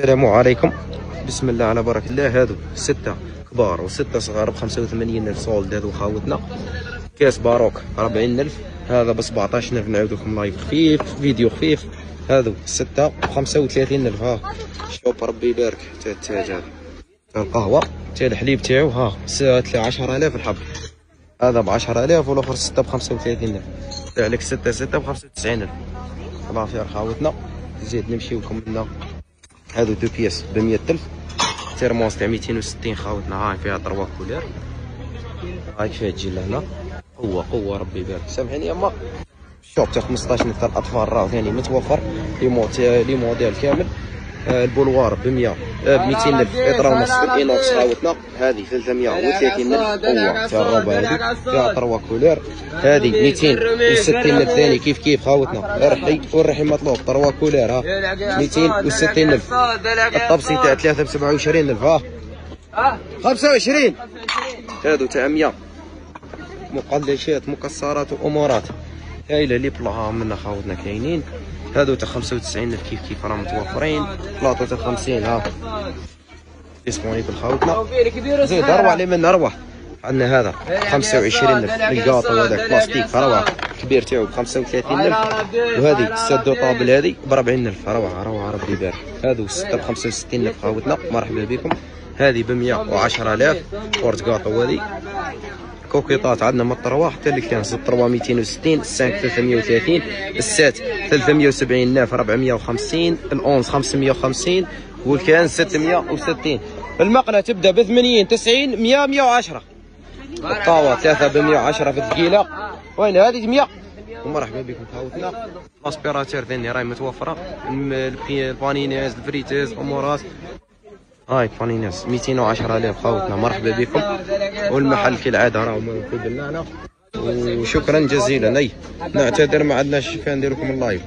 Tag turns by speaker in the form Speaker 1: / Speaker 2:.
Speaker 1: السلام عليكم. بسم الله على بركة الله. هادو ستة كبار وستة صغار ب 85 ألف صولد. هادو خاوتنا. كاس باروك 40 ألف. هذا ب 17 ألف نعاود لكم لايف خفيف فيديو خفيف. هادو ستة ب 35 ألف. ها. شوف ربي يبارك. تا التاج هذا تا. القهوة تا الحليب تاعو. ها. 10000 الحب هذا ب 10000 والآخر ستة ب 35 ألف. عليك ستة ستة ب 95 ألف. الله خير خاوتنا. زيد نمشيو لكم لنا. هادو دو بياس ب 100000 تيرموس تاع 260 خاوتنا هاي فيها تروا كولير. هاي فيها تجي لهنا. قوة قوة ربي يبارك. سامحيني أما. شوب تاع 15 تاع الاطفال راه ثاني متوفر. لي مو لي موديل كامل. البولوار ب 100 ب 200 ألف. اطرا ونص في الانوكس خاوتنا هذه 330 ألف قوة. تاع الروبا هذه فيها تروا كولير هذه 260 ألف ثاني. كيف كيف؟ خاوتنا رحي والرحي مطلوب؟ تروا كولير ها؟ 260 ألف. الطبسي تاع 3 ب 27 ألف ها؟ 25 هادو تاع 100 مقلشات مكسرات وامورات هايله لي بلا منا خاوتنا كاينين. هادو تاع 95 ألف كيف كيف راهم متوفرين. بلاطو تاع 50 ها. ديسبونيبل خاوتنا زيد أروع لي من أروع. عندنا هذا 25 ألف. الكاطو هذاك بلاستيك روعه كبير تاعو ب 35 ألف. وهذه ال dessous de table هذه ب 40 ألف. روعه روعة ربي يبارك هادو 6 ب 65 ألف خاوتنا. مرحبا بكم. هذه ب 110 ألاف. porte gâteau هذه كوكيطات عندنا من الطروا حتى اللي كان الطروا 260 السانك 330 السات 370 ناف 450 الأونز 550 والكان 660 المقلة تبدأ ب 80 90 100 110 الطاوة 3 ب 110 في الثقيلة. وين هذه؟ 100 ومرحبا بكم خاوتنا الاسبيراتور ثاني راهي متوفرة. البانينيز الفريتيز امورات هاي فانيناس 210 الف خاوتنا مرحبا بكم. والمحل كالعاده راه موجود لنا وشكرا جزيلا. أي نعتذر ما عندناش كيف ندير لكم اللايف.